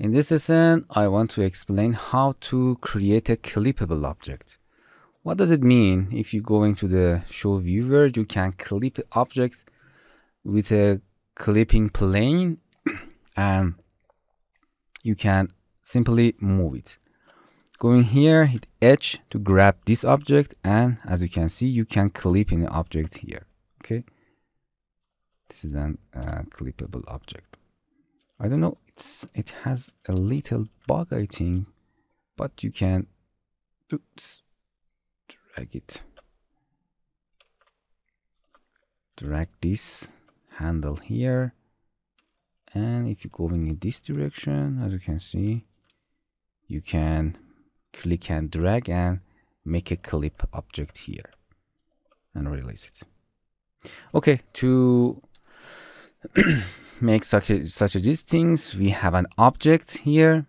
In this lesson, I want to explain how to create a clippable object. What does it mean? If you go into the show viewer, you can clip objects with a clipping plane and you can simply move it. Going here, hit H to grab this object and as you can see, you can clip an object here. Okay. This is an uh, clippable object. I don't know it's it has a little bug I think but you can oops drag it. Drag this handle here and if you're going in this direction as you can see you can click and drag and make a clip object here and release it. Okay to make such a, such a these things. We have an object here.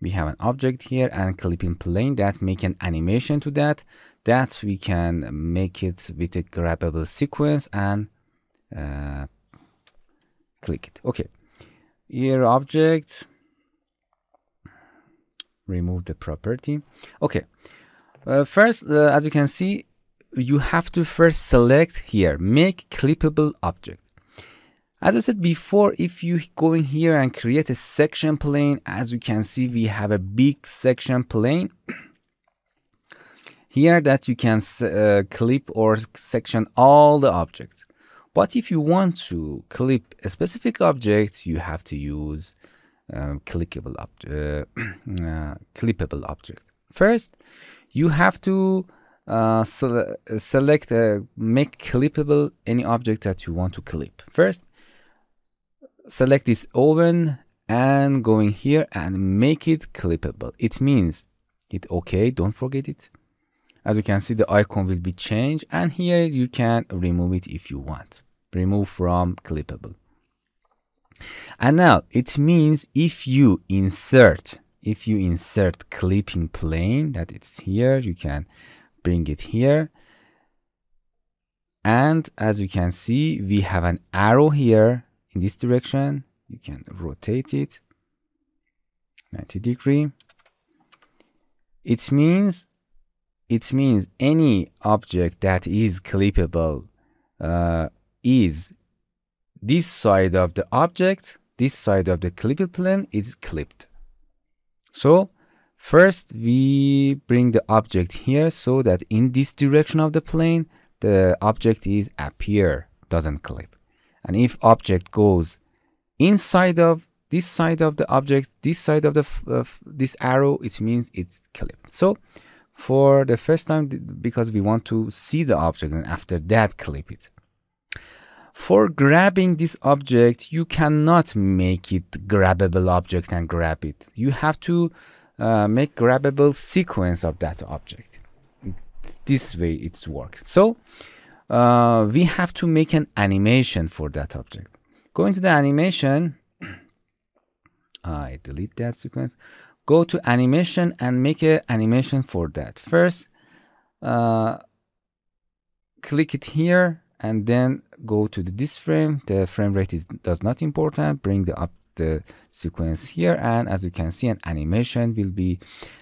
We have an object here and clipping plane that make an animation to that that we can make it with a grabbable sequence and uh, click it. Okay. Here object. Remove the property. Okay. Uh, first uh, as you can see you have to first select here make clippable object as I said before, if you go in here and create a section plane, as you can see, we have a big section plane here that you can uh, clip or section all the objects. But if you want to clip a specific object, you have to use um, clickable object, uh, uh, clippable object. First, you have to uh, sele select, uh, make clippable any object that you want to clip. First, select this oven and going here and make it clippable. It means hit OK, don't forget it. As you can see, the icon will be changed and here you can remove it if you want. Remove from clippable. And now it means if you insert, if you insert clipping plane that it's here, you can bring it here. And as you can see, we have an arrow here in this direction. You can rotate it. 90 degree. It means it means any object that is clippable uh, is this side of the object this side of the clipped plane is clipped. So first we bring the object here so that in this direction of the plane the object is appear doesn't clip and if object goes inside of this side of the object, this side of the uh, this arrow, it means it's clipped. So for the first time, because we want to see the object and after that clip it. For grabbing this object, you cannot make it grabbable object and grab it. You have to uh, make grabbable sequence of that object. It's this way it's work. So uh, we have to make an animation for that object. Go into the animation. I delete that sequence. Go to animation and make an animation for that. First, uh, click it here and then go to the this frame. The frame rate is does not important. Bring the up the sequence here and as you can see an animation will be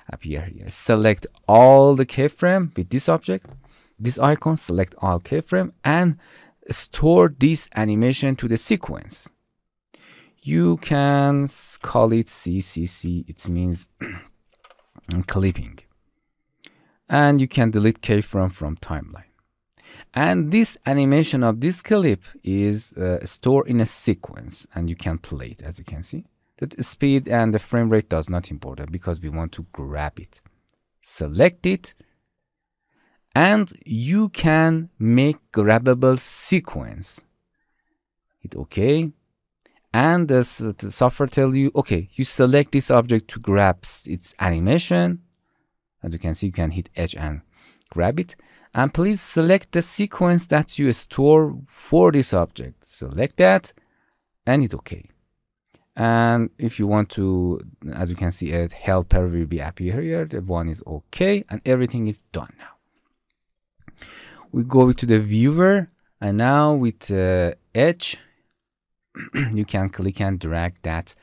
appear here. Select all the keyframe with this object this icon, select all keyframe and store this animation to the sequence. You can call it CCC, it means clipping. And you can delete keyframe from timeline. And this animation of this clip is uh, stored in a sequence and you can play it as you can see. The speed and the frame rate does not important because we want to grab it. Select it and you can make grabbable sequence. Hit ok. And the software tell you okay you select this object to grab its animation. As you can see you can hit H and grab it. And please select the sequence that you store for this object. Select that and hit ok. And if you want to as you can see a helper will be appear here. The one is okay and everything is done now we go to the viewer and now with uh, H you can click and drag that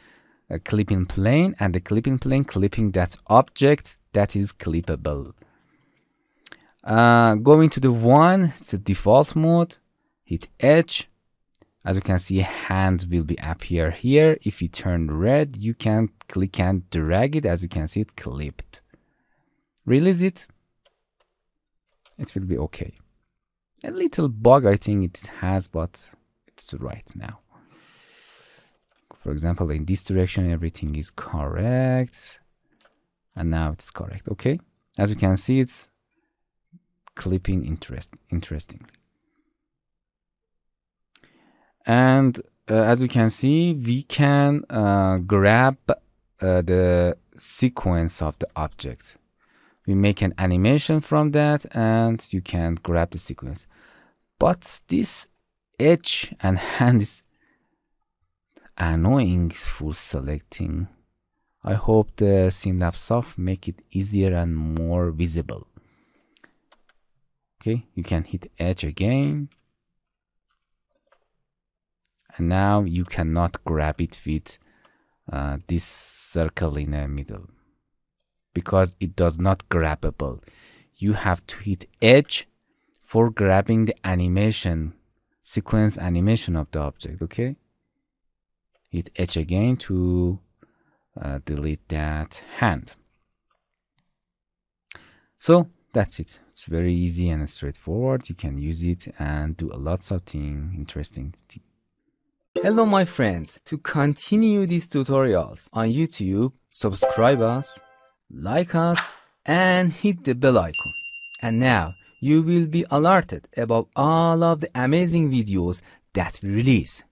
a clipping plane and the clipping plane clipping that object that is clippable. Uh, going to the one, it's a default mode. Hit H. As you can see, hand will be appear here. If you turn red, you can click and drag it. As you can see, it clipped. Release it. It will be okay. A little bug I think it has, but it's right now. For example, in this direction, everything is correct. And now it's correct, okay? As you can see, it's clipping interest interestingly. And uh, as you can see, we can uh, grab uh, the sequence of the object. We make an animation from that and you can grab the sequence. But this H and hand is annoying for selecting. I hope the Simlab soft make it easier and more visible. Okay, you can hit H again. And now you cannot grab it with uh, this circle in the middle because it does not grabbable. You have to hit H for grabbing the animation, sequence animation of the object, okay? Hit H again to uh, delete that hand. So that's it. It's very easy and straightforward. You can use it and do a lots of things, interesting. Hello my friends. To continue these tutorials on YouTube, subscribe us like us, and hit the bell icon. And now you will be alerted about all of the amazing videos that we release.